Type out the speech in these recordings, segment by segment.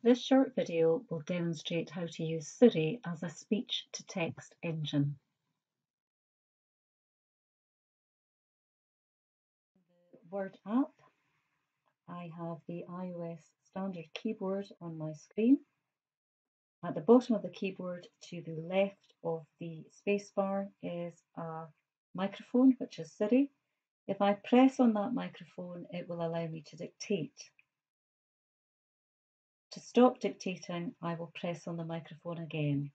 This short video will demonstrate how to use Siri as a speech-to-text engine. The Word app, I have the iOS standard keyboard on my screen. At the bottom of the keyboard to the left of the spacebar is a microphone, which is Siri. If I press on that microphone, it will allow me to dictate. To stop dictating, I will press on the microphone again.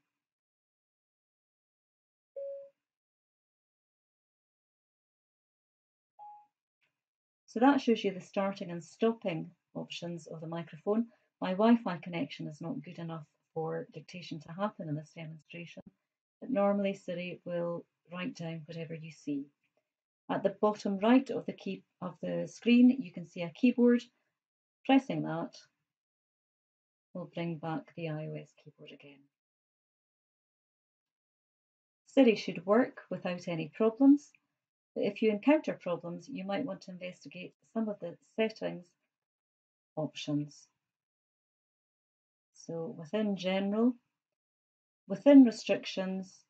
So that shows you the starting and stopping options of the microphone. My Wi-Fi connection is not good enough for dictation to happen in this demonstration, but normally Siri will write down whatever you see. At the bottom right of the key of the screen, you can see a keyboard. Pressing that will bring back the iOS keyboard again. Siri should work without any problems, but if you encounter problems, you might want to investigate some of the settings options. So within general, within restrictions,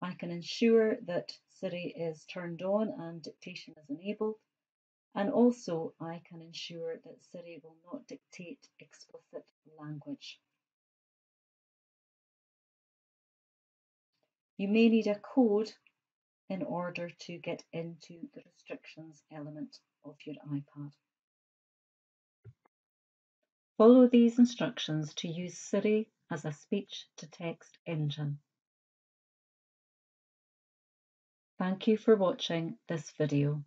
I can ensure that Siri is turned on and dictation is enabled. And also I can ensure that Siri will not dictate explicit language. You may need a code in order to get into the restrictions element of your iPad. Follow these instructions to use Siri as a speech-to-text engine. Thank you for watching this video.